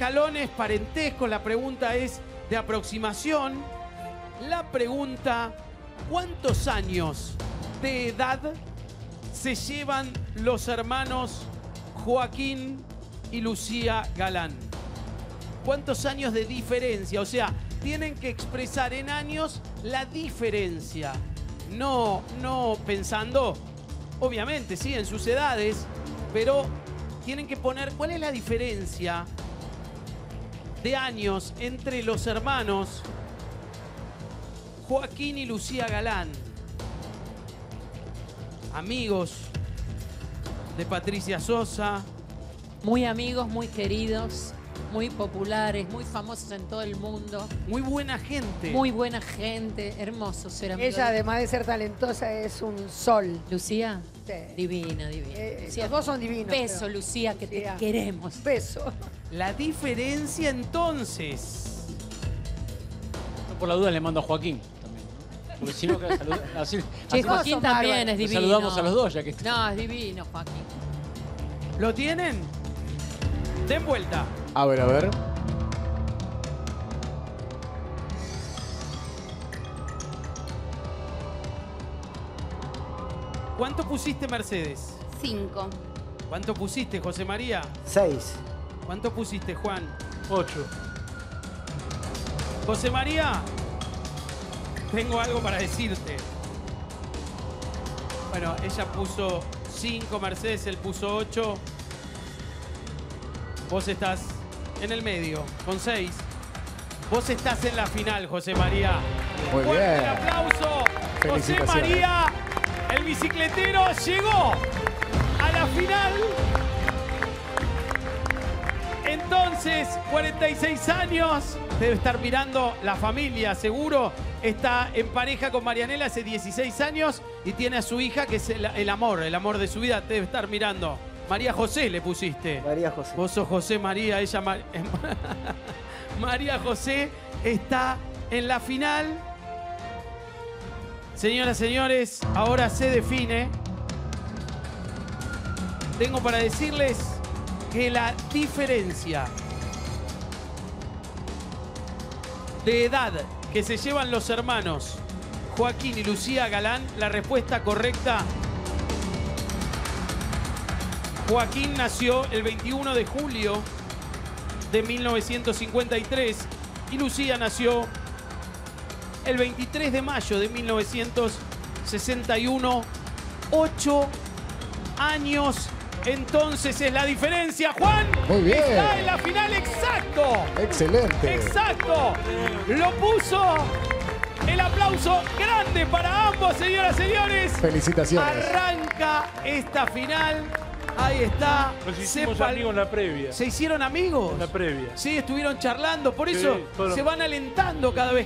escalones, parentesco, la pregunta es de aproximación. La pregunta, ¿cuántos años de edad se llevan los hermanos Joaquín y Lucía Galán? ¿Cuántos años de diferencia? O sea, tienen que expresar en años la diferencia. No, no pensando, obviamente, sí, en sus edades, pero tienen que poner cuál es la diferencia de años entre los hermanos Joaquín y Lucía Galán. Amigos de Patricia Sosa. Muy amigos, muy queridos, muy populares, muy famosos en todo el mundo. Muy buena gente. Muy buena gente, hermoso ser amigo. Ella, de- además de ser talentosa, es un sol. Lucía, Sí. divina, divina. Eh, Lucía, los dos son divinos. Beso, pero- Lucía, que Lucía. te queremos. Beso. La diferencia entonces. Yo por la duda le mando a Joaquín también. ¿no? Porque si no, que salud- así, Che, así Joaquín también es nos divino. saludamos a los dos, ya que está. No, es divino, Joaquín. ¿Lo tienen? Den vuelta. A ver, a ver. ¿Cuánto pusiste, Mercedes? 5. ¿Cuánto pusiste, José María? Seis. ¿Cuánto pusiste, Juan? Ocho. José María, tengo algo para decirte. Bueno, ella puso 5, Mercedes, él puso 8. Vos estás en el medio, con 6. Vos estás en la final, José María. Muy Fuerte bien. el aplauso. José. María, el bicicletero, llegó a la final. Entonces, 46 años, debe estar mirando la familia, seguro. Está en pareja con Marianela hace 16 años y tiene a su hija que es el, el amor, el amor de su vida. Debe estar mirando. María José le pusiste. María José. Vos sos José María, ella Mar- María José está en la final. Señoras, señores, ahora se define. Tengo para decirles que la diferencia de edad que se llevan los hermanos Joaquín y Lucía Galán, la respuesta correcta Joaquín nació el 21 de julio de 1953 y Lucía nació el 23 de mayo de 1961. Ocho años entonces es la diferencia. Juan Muy bien. está en la final exacto. Excelente. Exacto. Lo puso. El aplauso grande para ambos, señoras y señores. Felicitaciones. Arranca esta final. Ahí está. Nos hicimos Sepa- amigos en la previa. ¿Se hicieron amigos? En la previa. Sí, estuvieron charlando. Por eso lo- se van alentando cada vez